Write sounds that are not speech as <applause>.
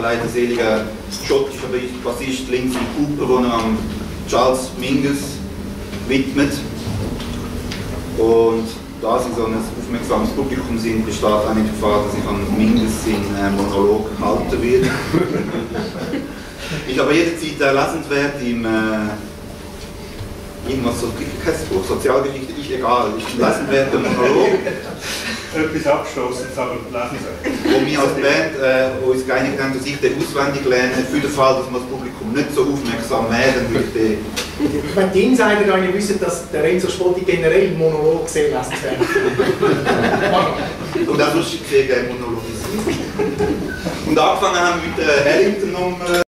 leiderseliger schottischer Bassist Lindsay Cooper, den er an Charles Mingus widmet. Und da Sie so ein aufmerksames Publikum sind, besteht auch nicht die Gefahr, dass ich an Mingus in äh, Monolog halten werde. <laughs> ich aber jederzeit äh, lesenswert im äh, irgendwas so, Sozialgeschichte ist egal, ist lesenswert im Monolog etwas Abstoßendes, aber lassen Sie Wo wir als Band äh, uns geeinigt haben, dass ich den auswendig lerne, für den Fall, dass wir das Publikum nicht so aufmerksam wäre, würde ich den Ich meine, die Insider da wissen, dass der Renzo Spotti generell Monolog sehr lesenswert <laughs> Und auch sonst sehr gerne monologisiert. Und angefangen haben wir mit der Harrington-Nummer.